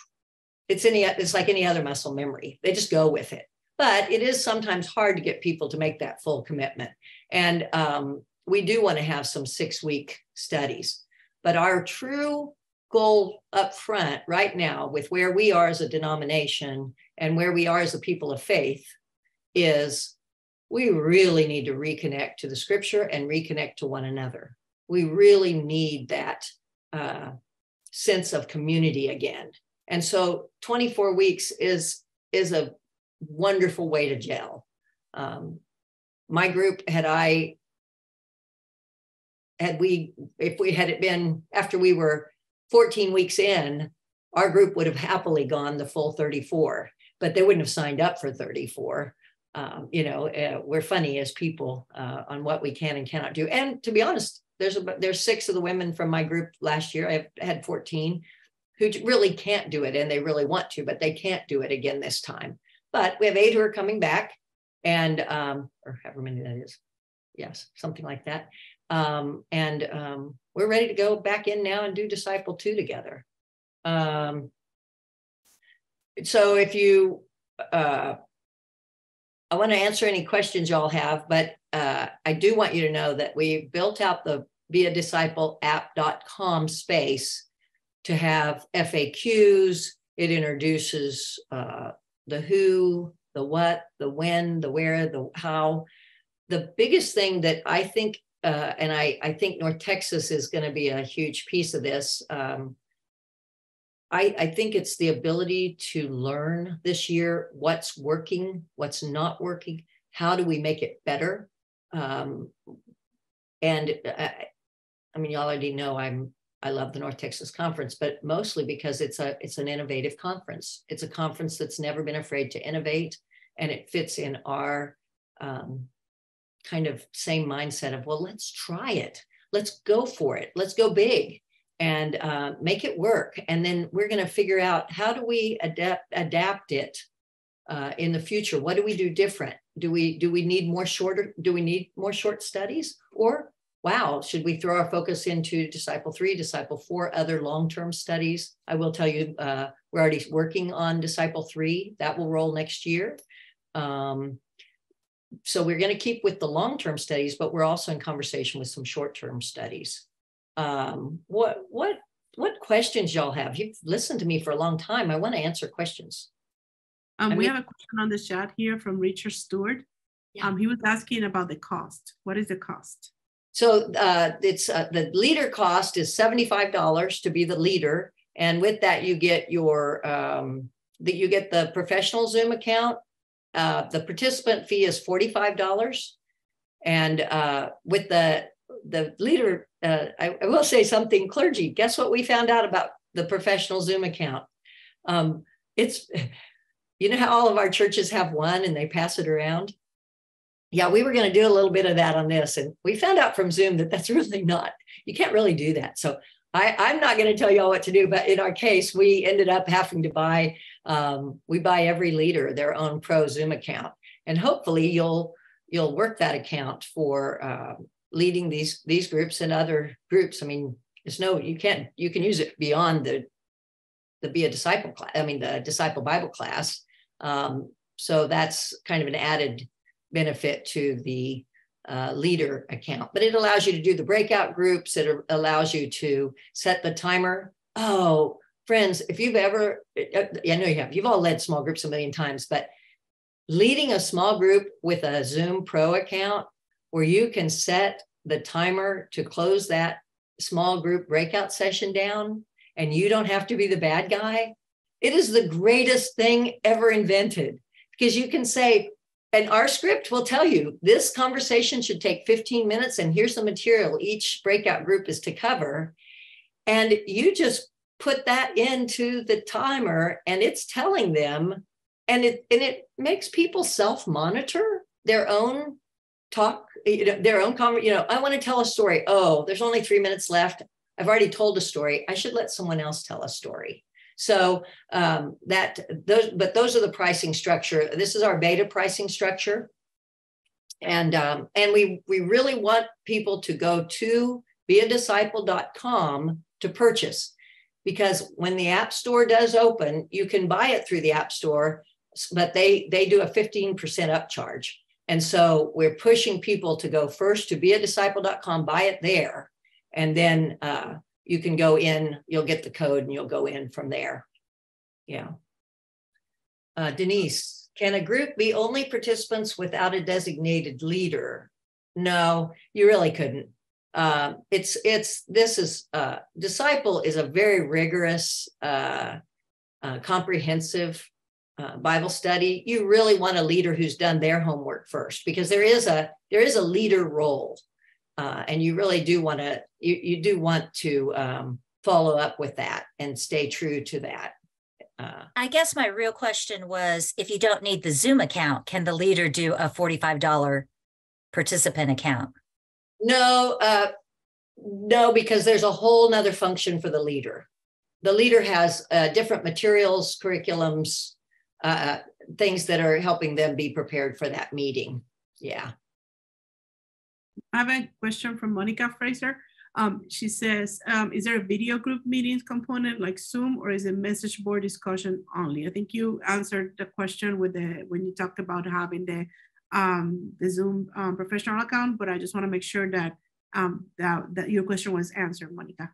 it's any it's like any other muscle memory. They just go with it. But it is sometimes hard to get people to make that full commitment. And um, we do want to have some six week studies. But our true goal up front right now with where we are as a denomination and where we are as a people of faith is we really need to reconnect to the scripture and reconnect to one another. We really need that uh, sense of community again. And so 24 weeks is is a wonderful way to gel um, my group had i had we if we had it been after we were 14 weeks in our group would have happily gone the full 34 but they wouldn't have signed up for 34 um, you know uh, we're funny as people uh, on what we can and cannot do. And to be honest there's a, there's six of the women from my group last year. I had 14 who really can't do it and they really want to but they can't do it again this time. But we have eight who are coming back and um, or however many that is. Yes something like that. Um, and um, we're ready to go back in now and do disciple two together. Um, so if you uh, i want to answer any questions y'all have but uh, i do want you to know that we built out the be a disciple app.com space to have faqs it introduces uh, the who the what the when the where the how the biggest thing that i think uh, and I, I think North Texas is going to be a huge piece of this. Um, I, I think it's the ability to learn this year what's working, what's not working, how do we make it better. Um, and I, I mean, y'all already know I'm I love the North Texas Conference, but mostly because it's a it's an innovative conference. It's a conference that's never been afraid to innovate, and it fits in our um, kind of same mindset of well let's try it. Let's go for it. Let's go big and uh, make it work. And then we're going to figure out how do we adapt adapt it uh, in the future? What do we do different do we do we need more shorter do we need more short studies or wow should we throw our focus into disciple three disciple four other long-term studies i will tell you uh, we're already working on disciple three that will roll next year um, so we're going to keep with the long-term studies, but we're also in conversation with some short-term studies. Um, what what what questions y'all have? You've listened to me for a long time. I want to answer questions. Um, we have a question on the chat here from Richard Stewart. Yeah. Um, he was asking about the cost. What is the cost? So uh, it's uh, the leader cost is seventy-five dollars to be the leader, and with that you get your um, that you get the professional Zoom account. Uh, the participant fee is forty-five dollars, and uh, with the the leader, uh, I, I will say something. Clergy, guess what we found out about the professional Zoom account? Um, it's you know how all of our churches have one and they pass it around yeah, we were going to do a little bit of that on this. And we found out from Zoom that that's [LAUGHS] really not, you can't really do that. So I, I'm not going to tell y'all what to do, but in our case, we ended up having to buy, um, we buy every leader their own pro Zoom account. And hopefully you'll you'll work that account for uh, leading these these groups and other groups. I mean, there's no you can't you can use it beyond the the be a disciple class. I mean, the disciple Bible class. Um, so that's kind of an added benefit to the uh, leader account, but it allows you to do the breakout groups. It allows you to set the timer. Oh, friends, if you've ever, uh, I know you have, you've all led small groups a million times, but leading a small group with a Zoom Pro account where you can set the timer to close that small group breakout session down and you don't have to be the bad guy. It is the greatest thing ever invented. Because you can say, and our script will tell you this conversation should take 15 minutes and here's the material each breakout group is to cover. And you just put that into the timer and it's telling them and it and it makes people self monitor their own talk you know, their own conver- you know i want to tell a story. Oh there's only 3 minutes left. I've already told a story. I should let someone else tell a story so um, that those, but those are the pricing structure. This is our beta pricing structure, and um, and we we really want people to go to beadisciple.com to purchase, because when the App Store does open, you can buy it through the App Store, but they they do a fifteen percent upcharge. And so we're pushing people to go first to beadisciple.com, buy it there, and then uh, you can go in, you'll get the code and you'll go in from there. Yeah. Uh, Denise, can a group be only participants without a designated leader? No, you really couldn't. Uh, it's it's this is uh, disciple is a very rigorous, uh, uh comprehensive uh, Bible study. You really want a leader who's done their homework first, because there is a there is a leader role uh, and you really do want to you, you do want to um, follow up with that and stay true to that. Uh, i guess my real question was if you don't need the zoom account can the leader do a $45 participant account? No uh, no because there's a whole nother function for the leader. The leader has uh, different materials curriculums uh, things that are helping them be prepared for that meeting. Yeah I have a question from Monica Fraser. Um, she says, um, is there a video group meetings component like Zoom or is it message board discussion only? I think you answered the question with the when you talked about having the um, the Zoom um, professional account, but I just want to make sure that, um, that that your question was answered, Monica.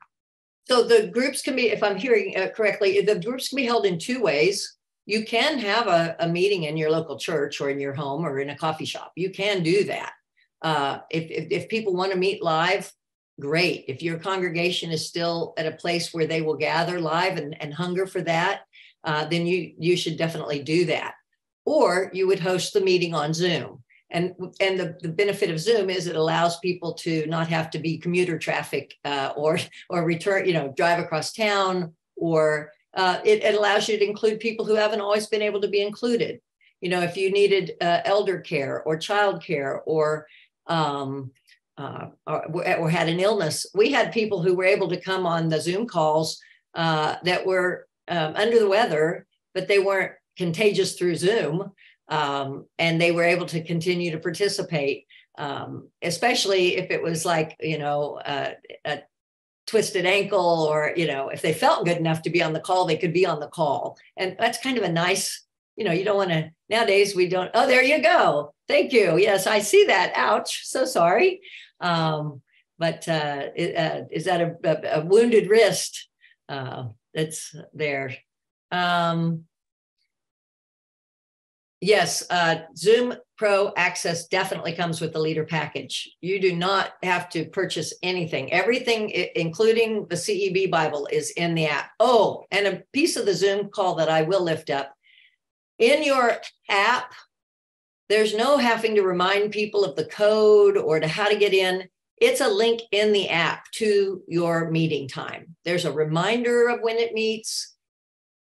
So the groups can be, if I'm hearing uh, correctly, the groups can be held in two ways. You can have a, a meeting in your local church or in your home or in a coffee shop. You can do that. Uh, if, if, if people want to meet live, great. If your congregation is still at a place where they will gather live and, and hunger for that, uh, then you you should definitely do that. Or you would host the meeting on Zoom. And, and the, the benefit of Zoom is it allows people to not have to be commuter traffic uh, or or return, you know, drive across town, or uh, it, it allows you to include people who haven't always been able to be included. You know, if you needed uh, elder care or child care or um, uh, or, or, had an illness. We had people who were able to come on the Zoom calls uh, that were um, under the weather, but they weren't contagious through Zoom. Um, and they were able to continue to participate, um, especially if it was like, you know, uh, a twisted ankle or, you know, if they felt good enough to be on the call, they could be on the call. And that's kind of a nice you know, you don't want to, nowadays we don't, oh, there you go. Thank you. Yes, I see that. Ouch. So sorry. Um, but uh, it, uh, is that a, a, a wounded wrist uh, that's there? Um, yes, uh, Zoom Pro Access definitely comes with the leader package. You do not have to purchase anything. Everything, including the CEB Bible, is in the app. Oh, and a piece of the Zoom call that I will lift up in your app, there's no having to remind people of the code or to how to get in. It's a link in the app to your meeting time. There's a reminder of when it meets.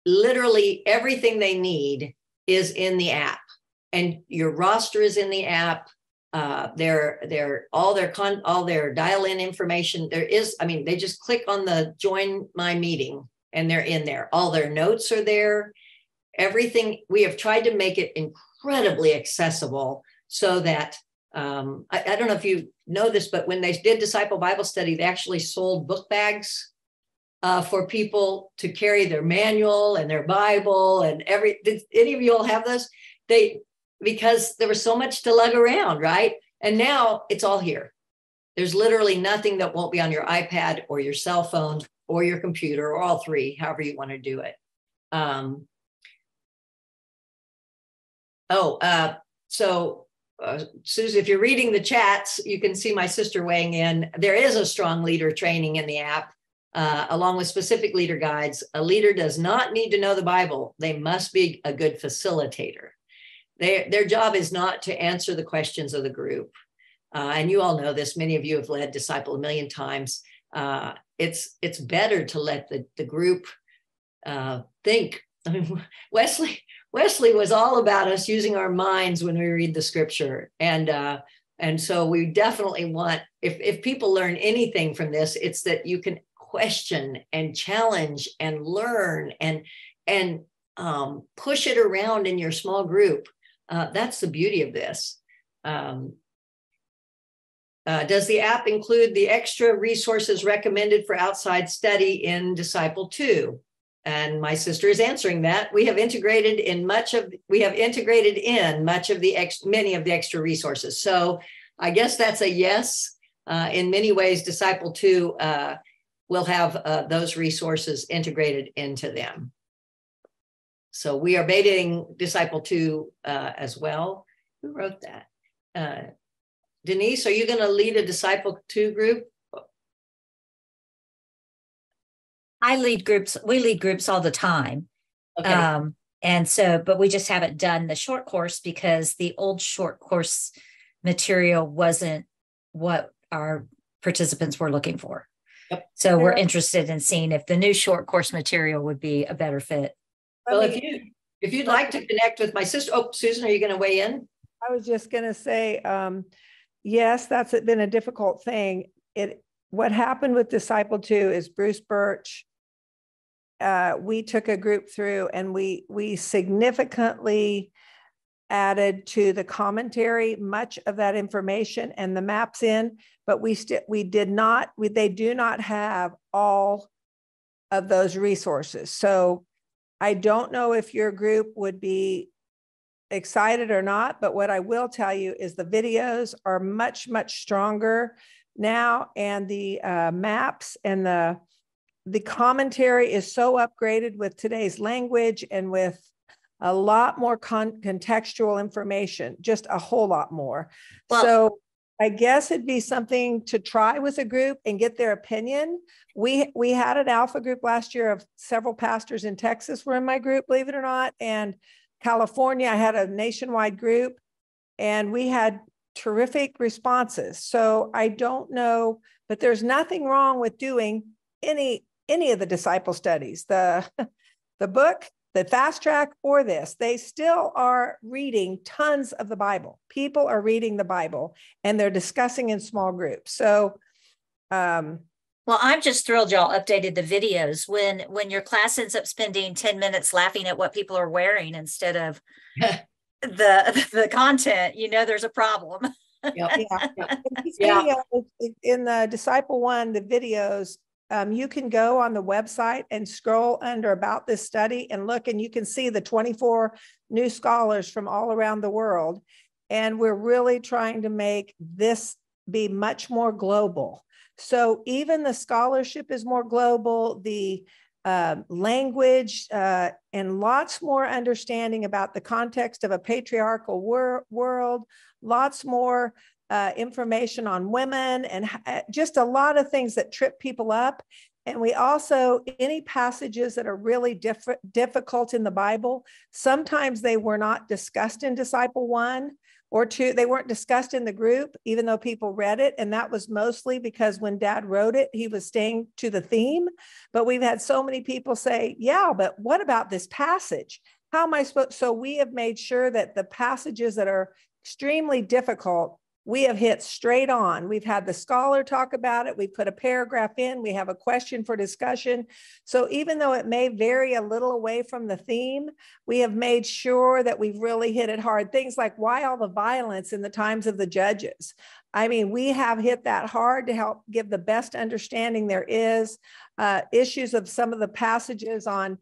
Literally everything they need is in the app, and your roster is in the app. uh, their their all their con all their dial in information. There is, I mean, they just click on the join my meeting and they're in there. All their notes are there. Everything we have tried to make it incredibly accessible so that um, I, I don't know if you know this, but when they did disciple Bible study, they actually sold book bags uh, for people to carry their manual and their Bible and every. Did any of you all have those? They because there was so much to lug around, right? And now it's all here. There's literally nothing that won't be on your iPad or your cell phone or your computer or all three, however you want to do it. Um, oh, uh, so uh, Susan, if you're reading the chats, you can see my sister weighing in. There is a strong leader training in the app, uh, along with specific leader guides. A leader does not need to know the Bible, they must be a good facilitator. They, their job is not to answer the questions of the group. Uh, and you all know this, many of you have led Disciple a million times. Uh, it's, it's better to let the, the group uh, think. [LAUGHS] I mean, Wesley, Wesley was all about us using our minds when we read the scripture. And uh, and so we definitely want, if, if people learn anything from this, it's that you can question and challenge and learn and and um, push it around in your small group. Uh, that's the beauty of this. Um, uh, does the app include the extra resources recommended for outside study in Disciple 2? And my sister is answering that. We have integrated in much of we have integrated in much of the ex, many of the extra resources. So i guess that's a yes. Uh, in many ways disciple 2 uh, will have uh, those resources integrated into them. So we are baiting disciple 2 uh, as well. Who wrote that? Uh, denise are you going to lead a disciple 2 group I lead groups, we lead groups all the time. okay Um, and so, but we just haven't done the short course because the old short course material wasn't what our participants were looking for. Yep. So we're Yeah. interested in seeing if the new short course material would be a better fit. well if you if you'd like to connect with my sister oh susan are you going to weigh in I was just gonna say, um, yes, that's been a difficult thing. It, what happened with Disciple Two is Bruce Birch. Uh, we took a group through and we, we significantly added to the commentary much of that information and the maps in, but we still, we did not, we, they do not have all of those resources. So I don't know if your group would be excited or not, but what I will tell you is the videos are much, much stronger now, and the uh, maps and the the commentary is so upgraded with today's language and with a lot more con- contextual information, just a whole lot more. Well- so I guess it'd be something to try with a group and get their opinion. We we had an alpha group last year of several pastors in Texas were in my group, believe it or not, and California, I had a nationwide group and we had terrific responses. So I don't know, but there's nothing wrong with doing any any of the disciple studies, the [LAUGHS] the book, the fast track or this. They still are reading tons of the Bible. People are reading the Bible and they're discussing in small groups. So um Well, I'm just thrilled y'all updated the videos when when your class ends up spending 10 minutes laughing at what people are wearing instead of [LAUGHS] the [LAUGHS] the content, you know there's a problem. Yep. yeah. Yep. Yeah. videos, in- In the Disciple One, the videos, um, you can go on the website and scroll under about this study and look, and you can see the 24 new scholars from all around the world. And we're really trying to make this be much more global. So even the scholarship is more global, the uh, language, uh, and lots more understanding about the context of a patriarchal wor- world, lots more uh, information on women, and uh, just a lot of things that trip people up. And we also, any passages that are really diff- difficult in the Bible, sometimes they were not discussed in Disciple One or two. They weren't discussed in the group, even though people read it. And that was mostly because when dad wrote it, he was staying to the theme. But we've had so many people say, yeah, but what about this passage? How am I supposed? So we have made sure that the passages that are extremely difficult we have hit straight on. We've had the scholar talk about it. We put a paragraph in. We have a question for discussion. So even though it may vary a little away from the theme, we have made sure that we've really hit it hard. Things like why all the violence in the times of the judges. I mean, we have hit that hard to help give the best understanding there is. Uh, issues of some of the passages on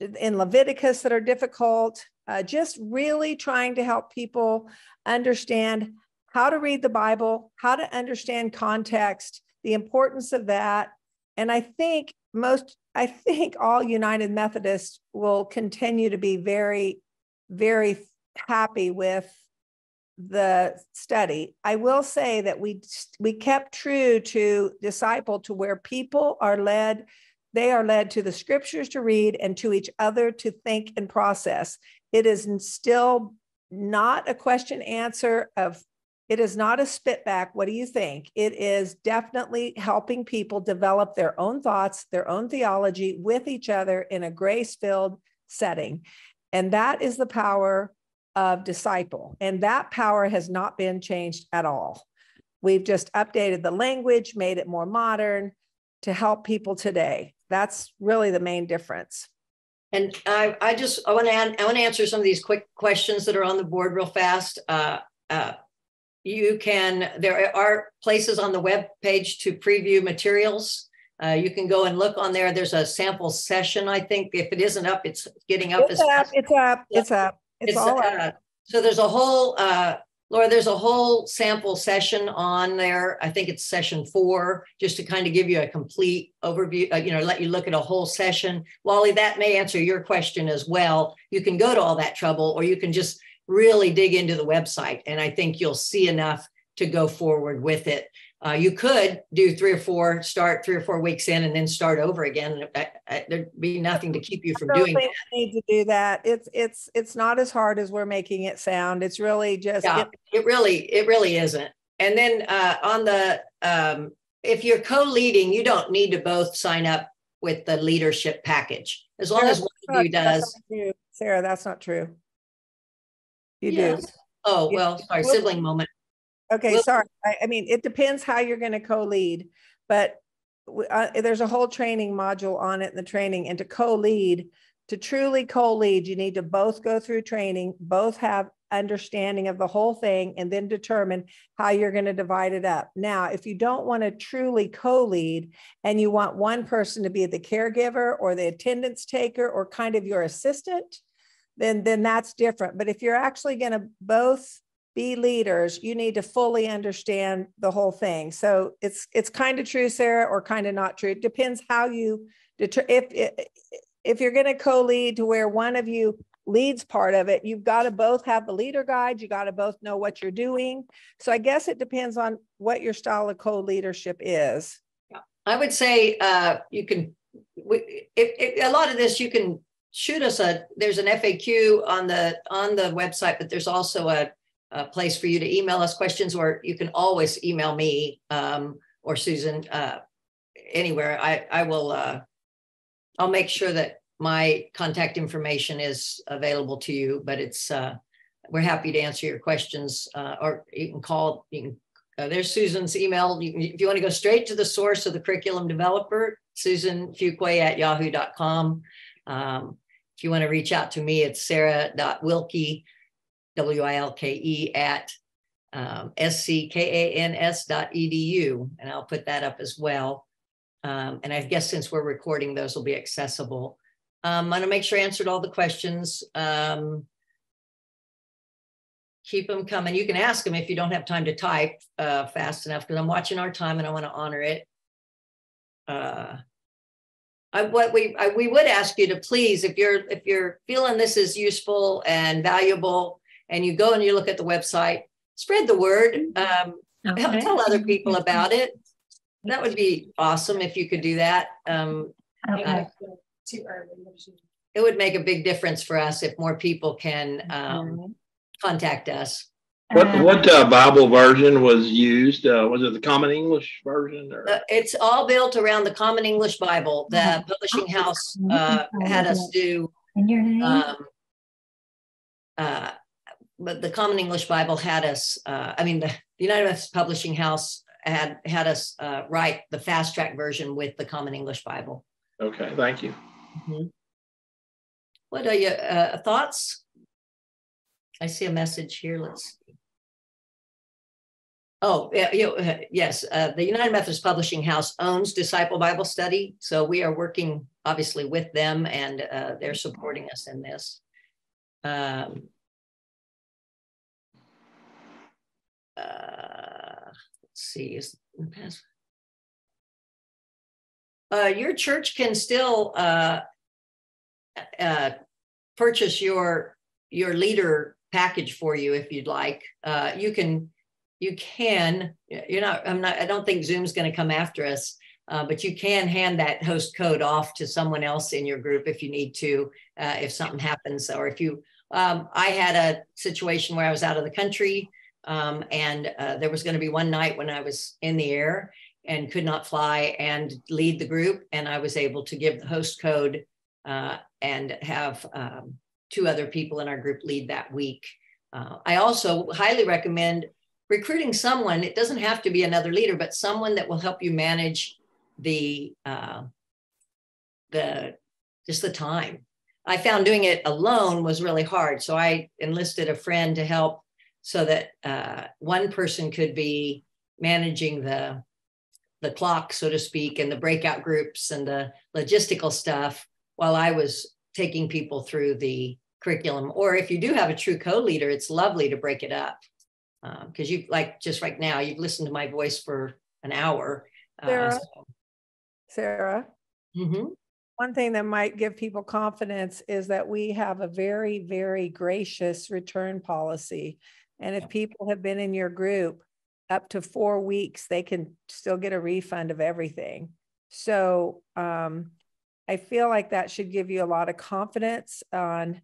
in Leviticus that are difficult. Uh, just really trying to help people understand how to read the Bible, how to understand context, the importance of that. And I think most, I think all United Methodists will continue to be very, very happy with the study. I will say that we we kept true to disciple to where people are led they are led to the scriptures to read and to each other to think and process. It is still not a question answer of it is not a spit back. What do you think? It is definitely helping people develop their own thoughts, their own theology with each other in a grace filled setting. And that is the power of disciple. And that power has not been changed at all. We've just updated the language, made it more modern to help people today. That's really the main difference. And I, I just I want to I want to answer some of these quick questions that are on the board real fast. Uh, uh, you can, there are places on the web page to preview materials. Uh, you can go and look on there. There's a sample session, I think. If it isn't up, it's getting up. It's up, it's up, it's up. It's, it's all uh, up. So there's a whole, uh, Laura, there's a whole sample session on there. I think it's session four, just to kind of give you a complete overview, uh, you know, let you look at a whole session. Wally, that may answer your question as well. You can go to all that trouble, or you can just really dig into the website. And I think you'll see enough to go forward with it. Uh, you could do three or four, start three or four weeks in, and then start over again. I, I, there'd be nothing to keep you from doing that. Need to do that. It's it's it's not as hard as we're making it sound. It's really just. Yeah, it, it really it really isn't. And then uh, on the um, if you're co-leading, you don't need to both sign up with the leadership package as long as one of you does. Sarah, that's not true. You yes. do. Oh, well, sorry, sibling moment. Okay, sorry. I, I, mean, it depends how you're going to co-lead, but uh, there's a whole training module on it in the training. And to co-lead, to truly co-lead, you need to both go through training, both have understanding of the whole thing, and then determine how you're going to divide it up. Now, if you don't want to truly co-lead and you want one person to be the caregiver or the attendance taker or kind of your assistant, then then that's different. But if you're actually going to both be leaders, you need to fully understand the whole thing. So it's it's kind of true, Sarah, or kind of not true. It depends how you deter. If if you're going to co-lead to where one of you leads part of it, you've got to both have the leader guide. You got to both know what you're doing. So I guess it depends on what your style of co-leadership is. I would say uh, you can. If, a lot of this you can shoot us a there's an FAQ on the on the website, but there's also a, a place for you to email us questions, or you can always email me um, or Susan uh, anywhere. I I will uh, I'll make sure that my contact information is available to you, but it's uh, we're happy to answer your questions, uh, or you can call. You can uh, there's Susan's email. You if you want to go straight to the source of the curriculum developer, Susan Fuqua at yahoo.com. Um, if you want to reach out to me, it's sarah.wilke, W I L K E, at um, edu. And I'll put that up as well. Um, and I guess since we're recording, those will be accessible. Um, I'm going to make sure I answered all the questions. Um, keep them coming. You can ask them if you don't have time to type uh, fast enough because I'm watching our time and I want to honor it. Uh, I, what we I, we would ask you to please, if you're if you're feeling this is useful and valuable, and you go and you look at the website, spread the word. Um, okay. Tell other people about it. That would be awesome if you could do that. Um, uh, it would make a big difference for us if more people can um, contact us. What uh, what uh, Bible version was used? Uh, was it the Common English version? Or? Uh, it's all built around the Common English Bible. The mm-hmm. publishing house uh, had us do. Um, uh, but the Common English Bible had us. I mean, the the United Methodist Publishing House had had us uh, write the fast track version with the Common English Bible. Okay, thank you. Mhm. What are your uh, thoughts? I see a message here. Let's. Oh, yeah, uh, yes, uh, the United Methodist Publishing House owns Disciple Bible Study, so we are working obviously with them, and uh, they're supporting us in this. Um, uh, let's see, is uh, your church can still uh, purchase your your leader package for you if you'd like. You can you can you're not I'm not I don't think Zoom's going to come after us. Uh, but you can hand that host code off to someone else in your group if you need to, uh, if something happens, or if you. Um, I had a situation where I was out of the country, um, and uh, there was going to be one night when I was in the air and could not fly and lead the group, and I was able to give the host code uh, and have um, two other people in our group lead that week. Uh, I also highly recommend recruiting someone. It doesn't have to be another leader, but someone that will help you manage the uh, the just the time. I found doing it alone was really hard, so I enlisted a friend to help so that uh, one person could be managing the the clock, so to speak, and the breakout groups and the logistical stuff, while I was taking people through the curriculum. Or if you do have a true co-leader, it's lovely to break it up because you like just right now you've listened to my voice for an hour. Uh, Sarah, so- Sarah, Mhm. one thing that might give people confidence is that we have a very, very gracious return policy. And if people have been in your group up to four weeks, they can still get a refund of everything. So um, I feel like that should give you a lot of confidence on,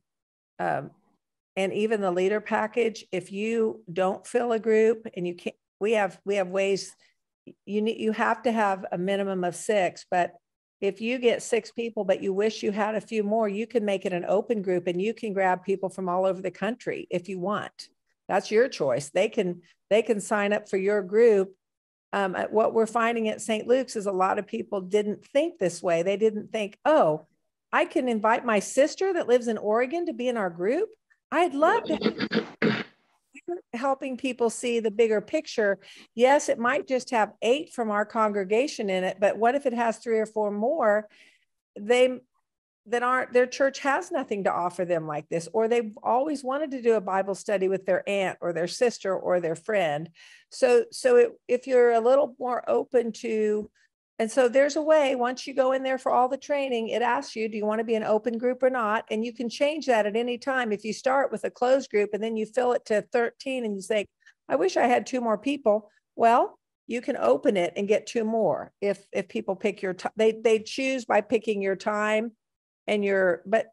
um, and even the leader package. If you don't fill a group and you can't, we have we have ways. You need you have to have a minimum of six, but if you get six people, but you wish you had a few more, you can make it an open group and you can grab people from all over the country if you want. That's your choice. They can they can sign up for your group. Um, uh, what we're finding at St. Luke's is a lot of people didn't think this way. They didn't think, oh, I can invite my sister that lives in Oregon to be in our group. I'd love to. [CLEARS THROAT] Helping people see the bigger picture. Yes, it might just have eight from our congregation in it, but what if it has three or four more? They that aren't their church has nothing to offer them like this, or they've always wanted to do a Bible study with their aunt or their sister or their friend. So, so it, if you're a little more open to, and so there's a way once you go in there for all the training, it asks you, do you want to be an open group or not? And you can change that at any time. If you start with a closed group and then you fill it to 13 and you say, I wish I had two more people. Well, you can open it and get two more if if people pick your time. They they choose by picking your time and you're but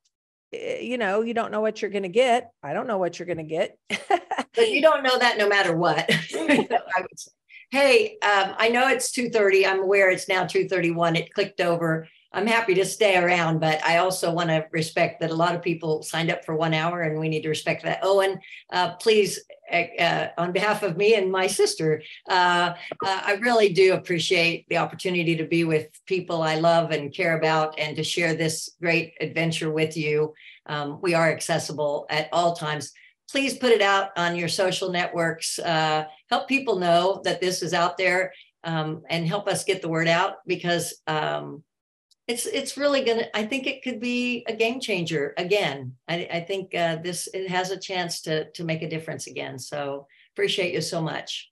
eh, you know you don't know what you're going to get i don't know what you're going to get but you [LAUGHS] don't know that no matter what. [LAUGHS] Hey, um, I know it's 2:30. I'm aware it's now 2:31. It clicked over. I'm happy to stay around, but I also want to respect that a lot of people signed up for one hour, and we need to respect that. Owen, uh, please, uh, uh, on behalf of me and my sister, uh, uh, I really do appreciate the opportunity to be with people I love and care about, and to share this great adventure with you. Um, we are accessible at all times please put it out on your social networks. Uh, help people know that this is out there um, and help us get the word out because um, it's it's really gonna. I think it could be a game changer again. I, I think uh, this it has a chance to to make a difference again. So appreciate you so much.